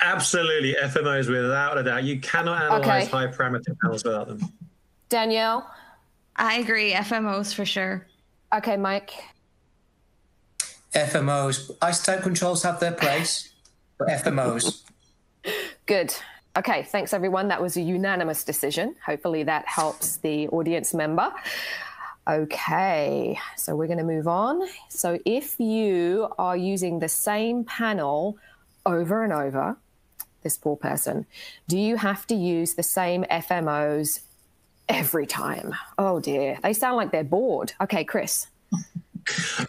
Absolutely, FMOs without a doubt. You cannot analyze okay. high parameter panels without them. Danielle? I agree. FMOs for sure. Okay, Mike. FMOs. Isotype controls have their place, but FMOs. Good. Okay, thanks everyone. That was a unanimous decision. Hopefully that helps the audience member. Okay, so we're going to move on. So if you are using the same panel over and over, this poor person, do you have to use the same FMOs every time? Oh dear, they sound like they're bored. Okay, Chris.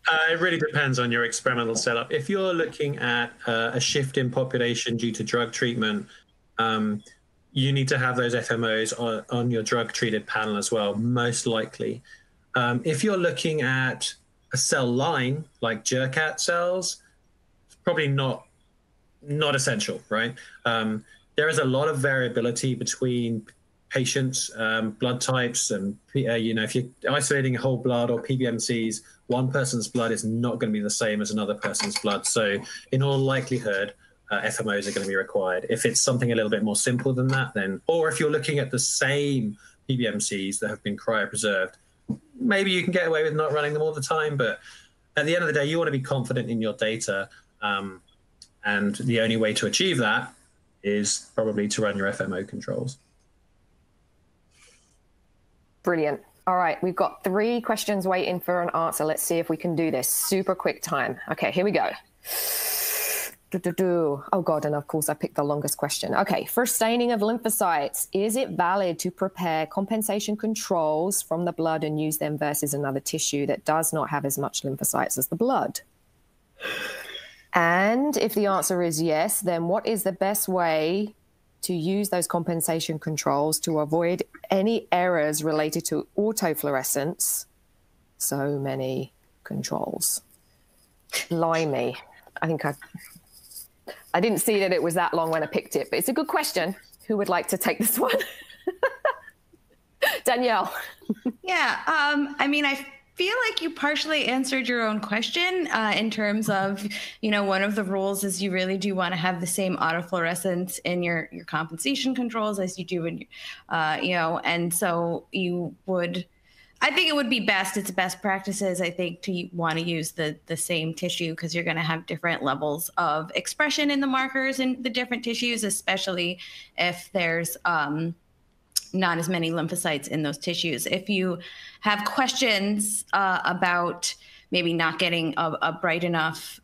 Uh, it really depends on your experimental setup. If you're looking at uh, a shift in population due to drug treatment, um, you need to have those FMOs on, on, your drug treated panel as well, most likely. Um, if you're looking at a cell line like Jurkat cells, it's probably not not essential, right? Um, there is a lot of variability between patients, um, blood types, and uh, you know, if you're isolating a whole blood or PBMCs, one person's blood is not going to be the same as another person's blood. So, in all likelihood, uh, FMOs are going to be required. If it's something a little bit more simple than that, then, or if you're looking at the same PBMCs that have been cryopreserved, maybe you can get away with not running them all the time. But at the end of the day, you want to be confident in your data. Um, and the only way to achieve that is probably to run your FMO controls. Brilliant. All right, we've got three questions waiting for an answer. Let's see if we can do this super quick time. Okay, here we go. Oh God, and of course I picked the longest question. Okay, for staining of lymphocytes, is it valid to prepare compensation controls from the blood and use them versus another tissue that does not have as much lymphocytes as the blood? And if the answer is yes, then what is the best way to use those compensation controls to avoid any errors related to autofluorescence. So many controls. Blimey. I think I I didn't see that it was that long when I picked it, but it's a good question. Who would like to take this one? Danielle. yeah. Um, I mean, I feel like you partially answered your own question uh, in terms of, you know, one of the rules is you really do want to have the same autofluorescence in your your compensation controls as you do in, uh, you know, and so you would. I think it would be best. It's best practices. I think to want to use the the same tissue because you're going to have different levels of expression in the markers in the different tissues, especially if there's um, not as many lymphocytes in those tissues. If you have questions uh, about maybe not getting a, a, bright enough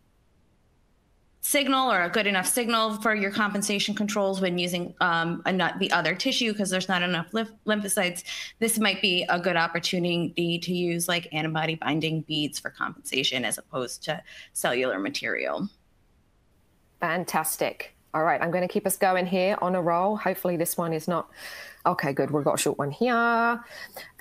signal or a good enough signal for your compensation controls when using um, a, the other tissue because there's not enough lymph- lymphocytes, this might be a good opportunity to use like antibody binding beads for compensation as opposed to cellular material. Fantastic. All right, I'm going to keep us going here on a roll. Hopefully, this one is not Okay, good. We've got a short one here.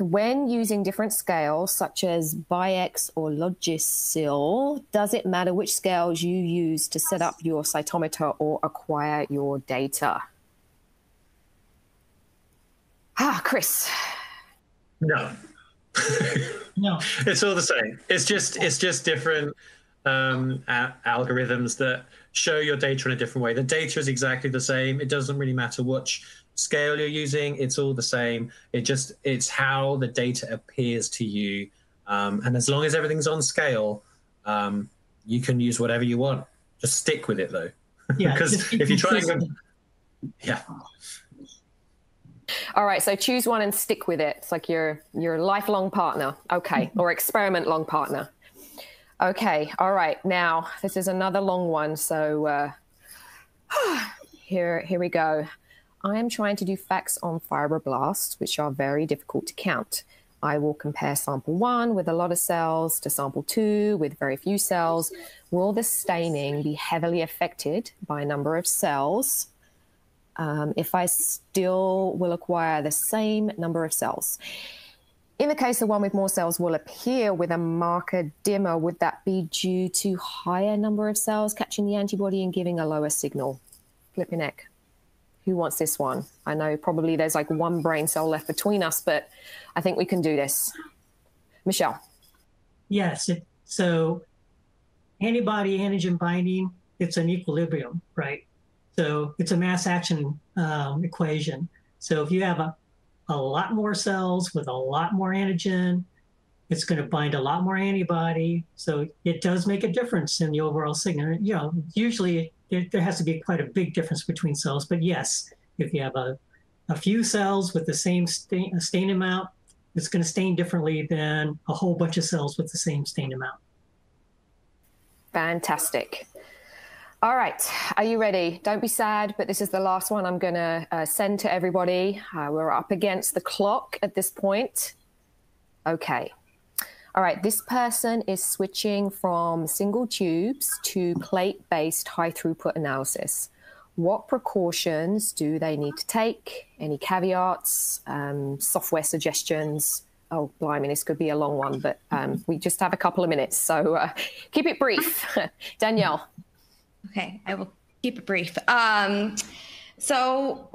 When using different scales, such as BIEX or Logicle, does it matter which scales you use to set up your cytometer or acquire your data? Ah, Chris. No. no. It's all the same. It's just it's just different um, a- algorithms that show your data in a different way. The data is exactly the same. It doesn't really matter which scale you're using. It's all the same. It just it's how the data appears to you. Um, and as long as everything's on scale, um, you can use whatever you want. Just stick with it though. Yeah. because if you try and go, yeah. All right, so choose one and stick with it. It's like your your lifelong partner, okay, or experiment long partner. Okay, all right. Now this is another long one, so uh, here here we go. I am trying to do FACS on fibroblasts, which are very difficult to count. I will compare sample one with a lot of cells to sample two with very few cells. Will the staining be heavily affected by number of cells um, if I still will acquire the same number of cells? In the case the one with more cells will appear with a marker dimmer, would that be due to higher number of cells catching the antibody and giving a lower signal? Flip your neck who wants this one? I know probably there's like one brain cell left between us, but I think we can do this. Michelle. Yes. So antibody antigen binding, it's an equilibrium, right? So it's a mass action um, equation. So if you have a, a lot more cells with a lot more antigen, it's going to bind a lot more antibody. So it does make a difference in the overall signal. You know, usually there, there has to be quite a big difference between cells. But yes, if you have a, a few cells with the same stain, stain amount, it's going to stain differently than a whole bunch of cells with the same stain amount. Fantastic. All right, are you ready? Don't be sad, but this is the last one I'm going to uh, send to everybody. Uh, we're up against the clock at this point. Okay. All right, this person is switching from single tubes to plate based high throughput analysis. What precautions do they need to take? Any caveats, um, software suggestions? Oh, blimey, this could be a long one, but um, we just have a couple of minutes. So uh, keep it brief. Danielle. Okay, I will keep it brief. Um, so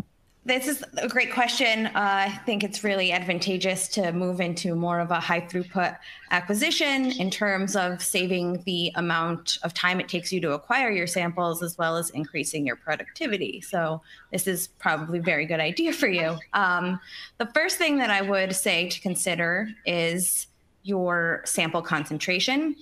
this is a great question. Uh, I think it's really advantageous to move into more of a high throughput acquisition in terms of saving the amount of time it takes you to acquire your samples as well as increasing your productivity. So this is probably a very good idea for you. Um, the first thing that I would say to consider is your sample concentration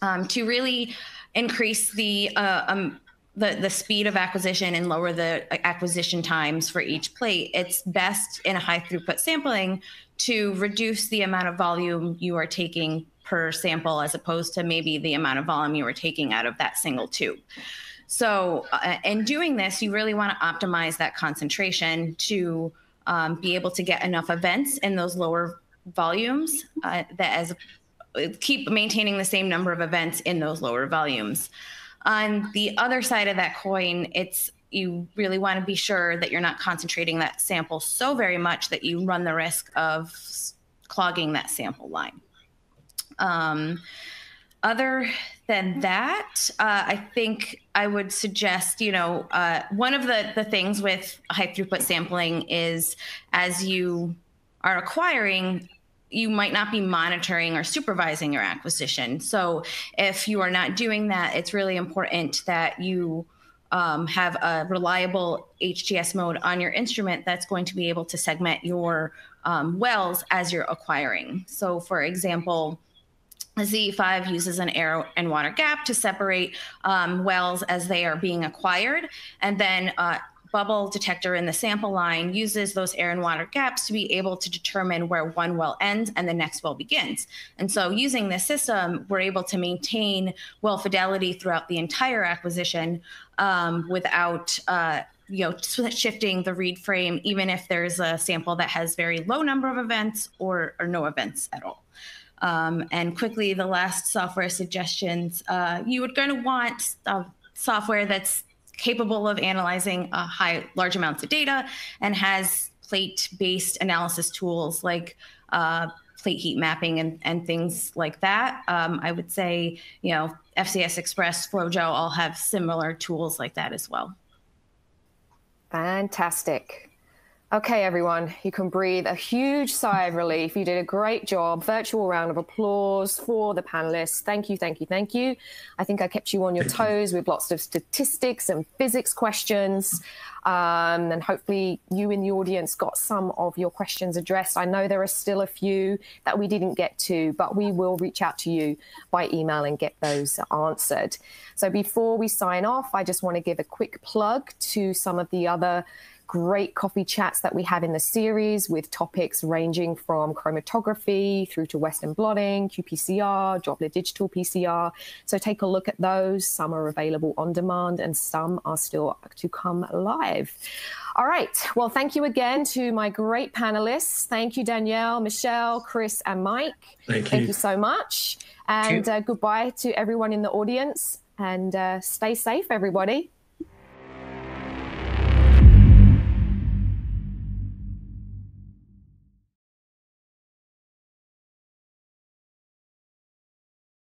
um, to really increase the uh, um, the, the speed of acquisition and lower the acquisition times for each plate, it's best in a high throughput sampling to reduce the amount of volume you are taking per sample as opposed to maybe the amount of volume you are taking out of that single tube. So, uh, in doing this, you really want to optimize that concentration to um, be able to get enough events in those lower volumes uh, that as keep maintaining the same number of events in those lower volumes. On the other side of that coin, it's you really want to be sure that you're not concentrating that sample so very much that you run the risk of clogging that sample line. Um, other than that, uh, I think I would suggest, you know, uh, one of the, the things with high throughput sampling is as you are acquiring you might not be monitoring or supervising your acquisition. So if you are not doing that, it's really important that you um, have a reliable HTS mode on your instrument that's going to be able to segment your um, wells as you're acquiring. So, for example, the Z5 uses an air and water gap to separate um, wells as they are being acquired, and then uh, bubble detector in the sample line uses those air and water gaps to be able to determine where one well ends and the next well begins. And so using this system, we're able to maintain well fidelity throughout the entire acquisition um, without uh, you know shifting the read frame even if there's a sample that has very low number of events or, or no events at all. Um, and quickly, the last software suggestions, uh, you would going to want uh, software that's capable of analyzing a high large amounts of data and has plate based analysis tools like uh, plate heat mapping and, and things like that. Um, I would say, you know, FCS Express, FlowJo all have similar tools like that as well. Fantastic. Okay, everyone, you can breathe a huge sigh of relief. You did a great job. Virtual round of applause for the panelists. Thank you, thank you, thank you. I think I kept you on your toes with lots of statistics and physics questions. Um, and hopefully, you in the audience got some of your questions addressed. I know there are still a few that we didn't get to, but we will reach out to you by email and get those answered. So, before we sign off, I just want to give a quick plug to some of the other great coffee chats that we have in the series with topics ranging from chromatography through to Western blotting, qPCR, droplet digital PCR. So take a look at those. Some are available on demand and some are still to come live. All right. Well, thank you again to my great panelists. Thank you, Danielle, Michelle, Chris, and Mike. Thank you. Thank you so much. And uh, goodbye to everyone in the audience and uh, stay safe, everybody.